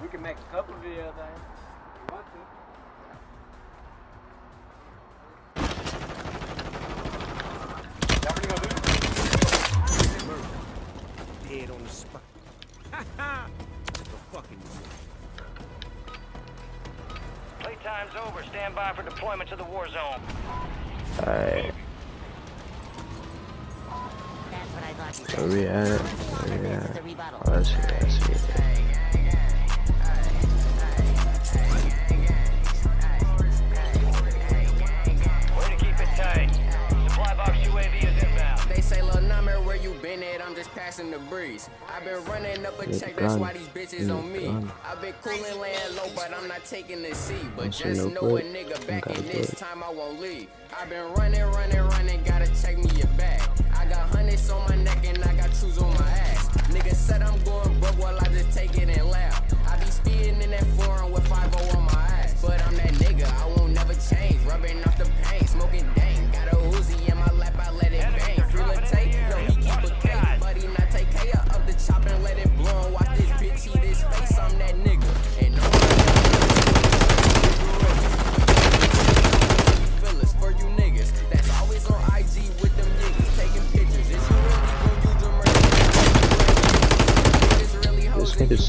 We can make a couple videos out here. You want to? That what you gonna on the spot. Ha ha! The fucking Playtime's over. Stand by for deployment to the war zone. Alright. That's what I thought you Where we at? Where we This at? Oh, that's it, that's it. Been at? I'm just passing the breeze. I've been running up a Get check, that's why these bitches on me. I've been cooling, laying low, but I'm not taking the seat. But say just no know a nigga back in this time I won't leave. I've been running, running, running, gotta check me your back. I got hundreds on my neck and I got trues on my ass. Nigga said I'm going broke while I just take it and laugh. I be speeding in that foreign with 5 on my ass. But I'm that nigga, I won't never change. Rubbing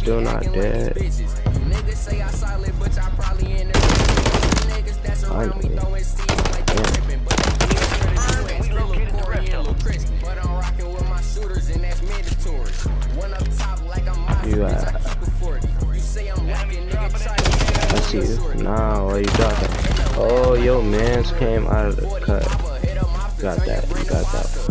You say I'm lacking, nigga, try to I see you. Nah, why you dropping? Oh, yo, mans came out of the cut. Got that, you got that.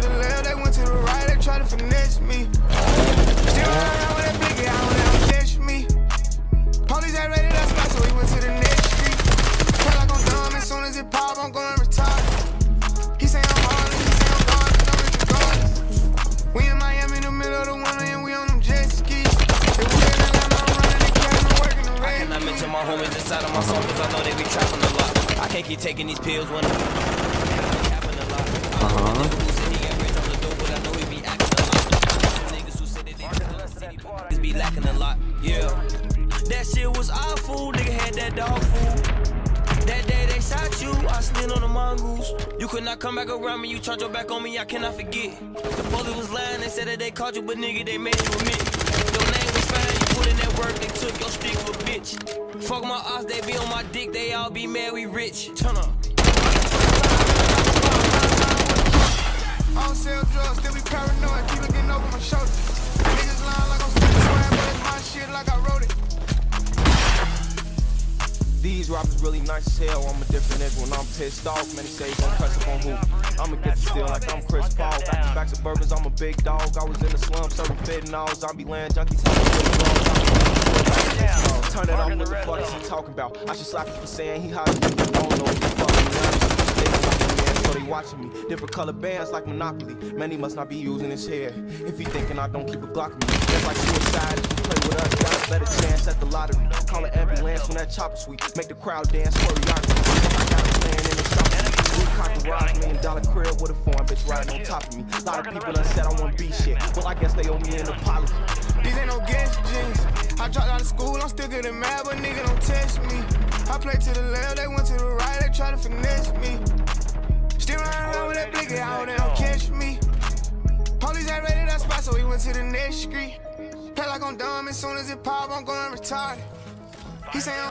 To the left, they went to the right, they try to finesse me. Still running around with that big guy, when they don't catch me. Police ain't ready to spot, so we went to the next street. Feel like I'm dumb, as soon as it pop, I'm going retire. He say I'm hard, he say I'm gone, cause I'm rich and gone. We in Miami in the middle of the winter, and we on them jet skis. If we in Atlanta, I'm running the cat, I'm working the I cannot mention my homies inside of my soul cause I know they be trapping a lot. I can't keep taking these pills when I'm capping shit was awful, nigga had that dog food. That day they shot you, I slid on the mongoose. You could not come back around me, you turned your back on me, I cannot forget. The police was lying, they said that they caught you, but nigga, they made you admit. Your name was fine, you put in that work, they took your stick for bitch. Fuck my ass, they be on my dick, they all be mad, we rich. Turn up. As hell. I'm a different nigga when I'm pissed off. Many say gon' press up on who? I'ma get the steal like I'm Chris Paul. Back to back suburbans, I'm a big dog. I was in the slums, serving fentanyl. Zombie land junkies, Turn it off, what the fuck is he talking about? I should slap you for saying he hot. I don't know what the fuck so they watching me. Different color bands like Monopoly. Man, he must not be using his hair. If he thinking I don't keep a Glock me, that's like suicide. If you play with us, got a better chance at the lottery. Call an ambulance when that chopper sweet. Make the crowd dance, choreography. I got a plan in the shop. We cock the garage, million dollar crib with a foreign bitch riding on top of me. A lot of people done said I want be shit. Well, I guess they owe me an apology. These ain't no gas jeans. I dropped out of school, I'm still getting mad, but nigga don't test me. I play to the left, they went to the right, they try to finesse me. Still running around with that blicky out, they don't catch me. Police ain't ready high, so we went to the next street. Play like I'm dumb, as soon as it pop, I'm going retarded. He I'm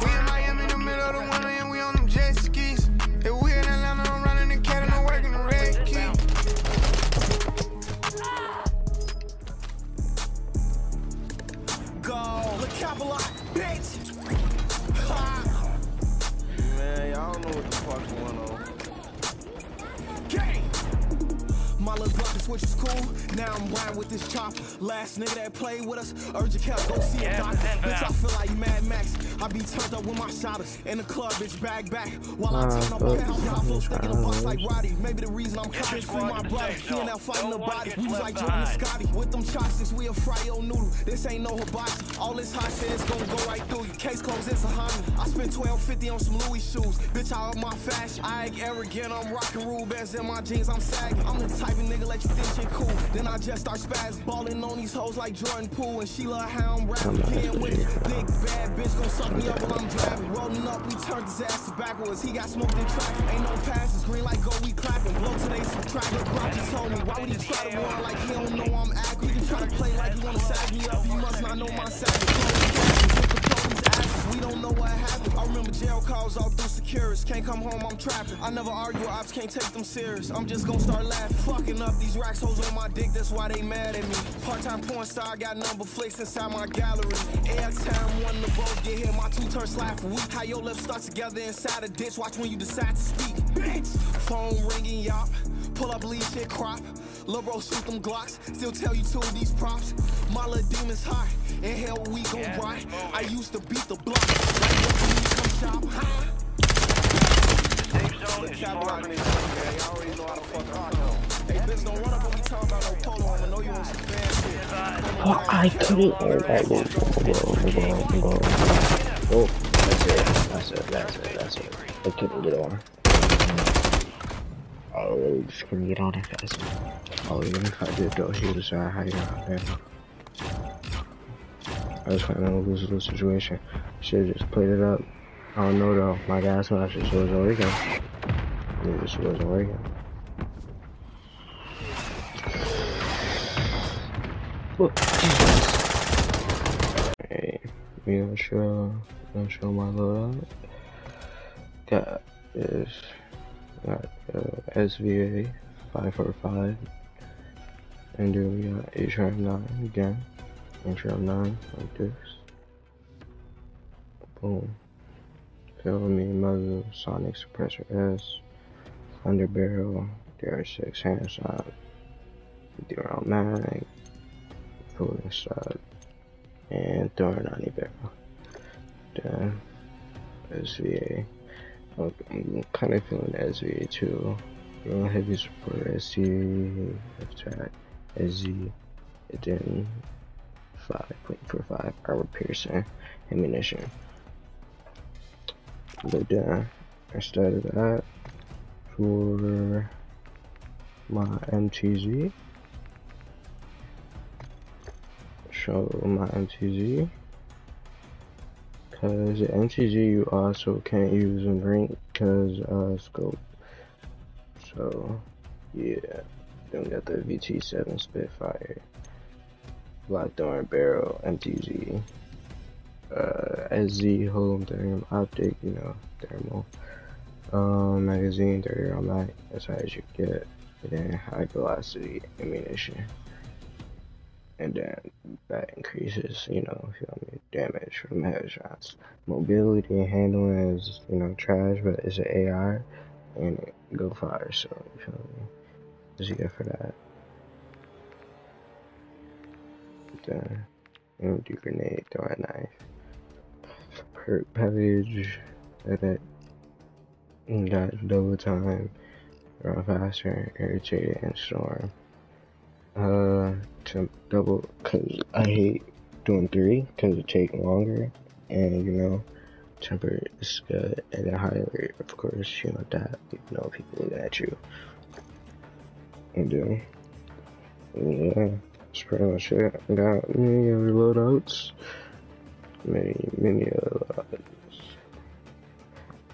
we in Miami in the middle of the winter riding with this chopper. Last nigga that played with us, urgent cap, go see a doctor. Bitch, I feel like Mad Max. I be turned up with my shotters. In the club, bitch, bag back. While I turn up fuck. a pound, I flow sticking the box like Roddy. Maybe the reason I'm coming free my squad brother. to He and that safe fighting the zone. Body. We was like Jordan and. Scottie. With them chopsticks, we a fryo noodle. This ain't no hibachi. All this hot shit is gonna go right through you. Case closed, it's a Honda. I spent 1250 on some Louis shoes. Bitch, I up my fashion. I ain't arrogant, I'm rocking rule bands in my jeans, I'm sagging. I'm the type of nigga let you think shit cool. Then I just start spaz balling on these hoes like Jordan Poole and Sheila Hound rapping. Getting with it. Big bad bitch gon' suck me up while I'm driving. Rolling up, we turned his ass backwards. He got smoked in traffic. Ain't no passes, green light go, we clapping. Blow today, subtract. Look, just told me. Why would he try to run like he don't know I'm acting? He try to play like he wanna sag me up. He must not know my savage. We don't know what happened. I remember jail calls all through securities. Can't come home, I'm trapping. I never argue ops, can't take them serious. I'm just gonna start laughing. Fucking up these racks hoes on my dick, that's why they mad at me. Part-time porn star, got number flicks inside my gallery. Every time one the both get hit, my two turn slap for week. How your lips stuck together inside a ditch, watch when you decide to speak. Bitch! Phone ringing, y'all. Pull up, leave shit crop. Lil' bro shoot them Glocks, still tell you two of these props. My little demons high, and hell we gon' Gas is ride. I used to beat the block. Like, what you need, come shop, huh? Safe zone is Capital far out in this shit, man. Y'all already know how the fuck I'm. Hey, bitch, don't run up on me talking about no polo. I'ma know you want some fan shit. Oh, I couldn't. Alright, go, go, go, go. Oh, that's it. That's it. That's it. That's it. I couldn't get on. Oh, just couldn't get on it fast. Oh, even if I did though, he would have said how you know. I was kind of lose lose situation. Should have just played it up. Oh, I don't know though. My gas mask just wasn't working. It just wasn't working. Look, Jesus. Hey, me gonna show, gonna show my loadout. Got this, got uh, SVA 545, and then we got HRM9 again, HRM9 like this. Boom. Feel me, mother, Sonic Suppressor S, Underbarrel, DR6 Handstop, DR mag, full inside, and throwing 90 barrel. Then SVA. I'm kind of feeling SVA too. Real heavy support SC, attack, SZ, and then 5.45 armor piercing ammunition. But uh, then instead of that, for my MTZ, show my MTZ. Cause the MTZ you also can't use in rank cause uh scope. So yeah, then we got the VT7 Spitfire, Black Thorn Barrel, MTZ, uh SZ Holotherm Optic, you know, thermal. Um magazine 30 round mag, as high as you get. And then high velocity ammunition and then that increases, you know, feel me, damage from headshots. Mobility handling is, you know, trash, but it's an AR and it go fire, so you feel me? You get for that? Then you know, do grenade, throw a knife. Perk package, edit, got double time, run faster, irritated, and storm uh to double because i hate doing three because it take longer. And you know temper is good and then higher of course you know that you know people looking at you. And then yeah that's pretty much it. Got many other loadouts. Many many other loadouts.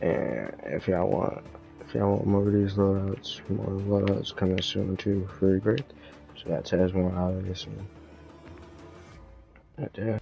And if y'all want If y'all want more of these loadouts, more loadouts coming soon too, free break. So that's as more out of this one. Right there.